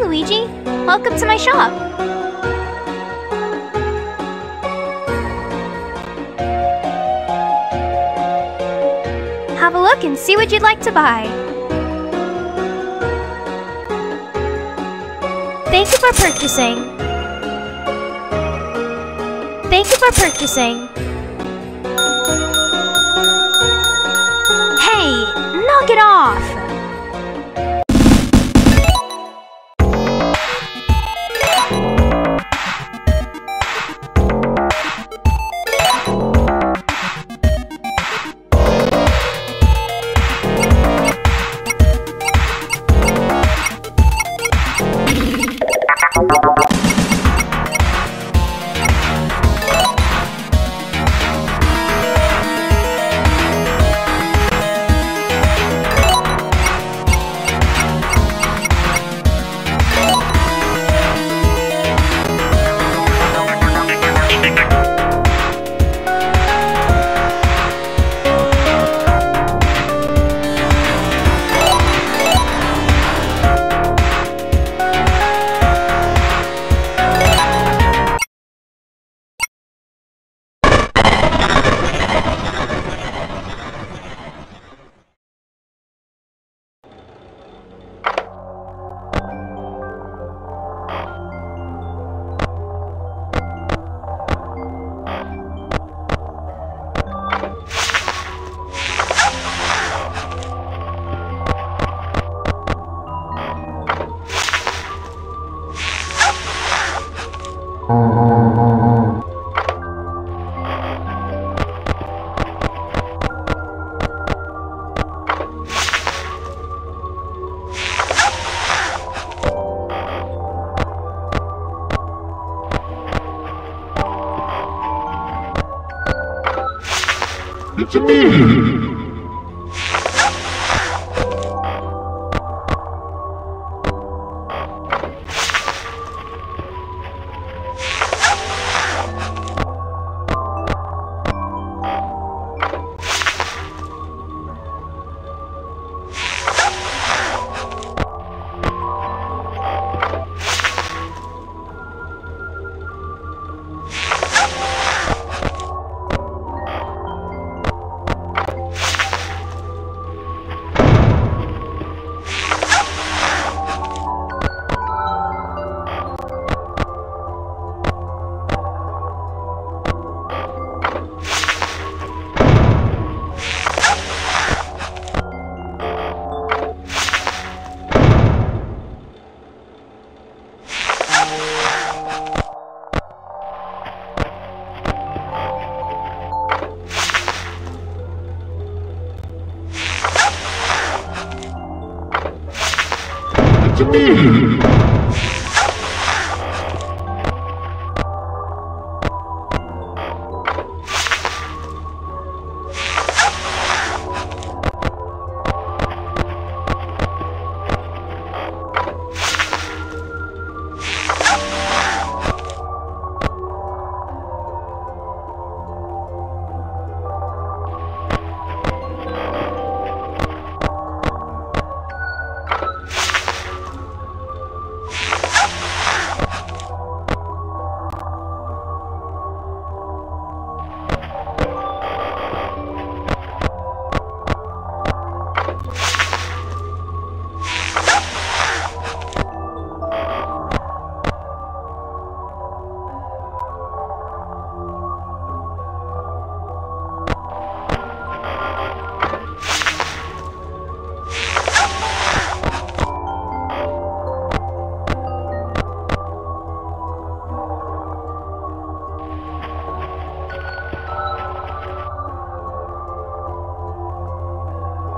Luigi. Welcome to my shop. Have a look and see what you'd like to buy. Thank you for purchasing. Thank you for purchasing. Hey, knock it off! It's me! Me!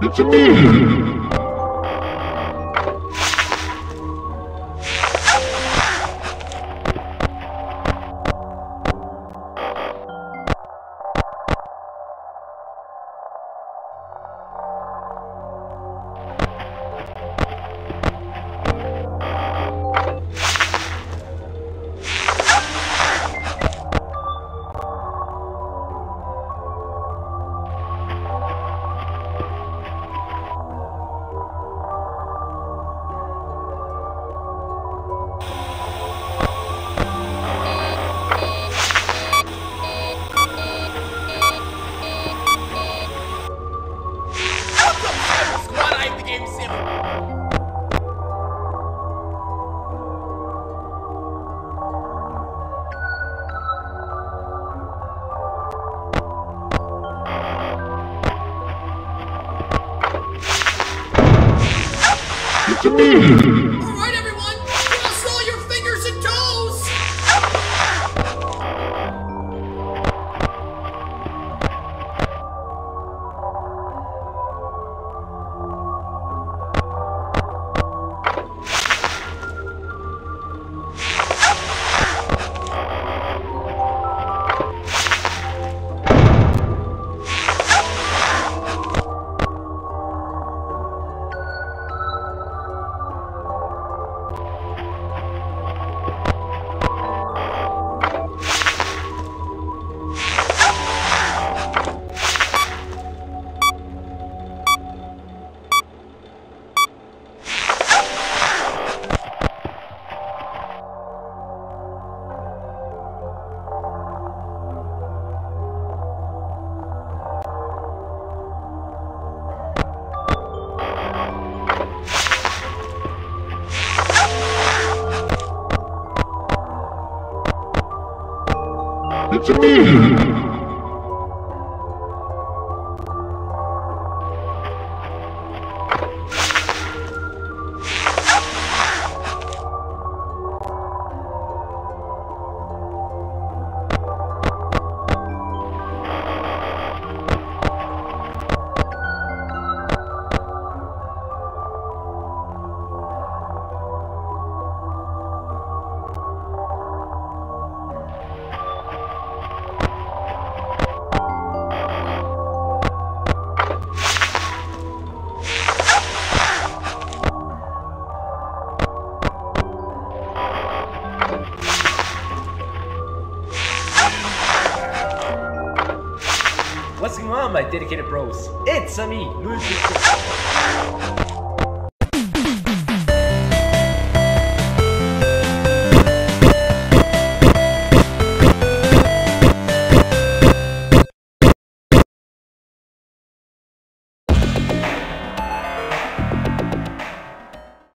It's me! It's It's me! What's going on, my dedicated bros? It's me, Vuitton.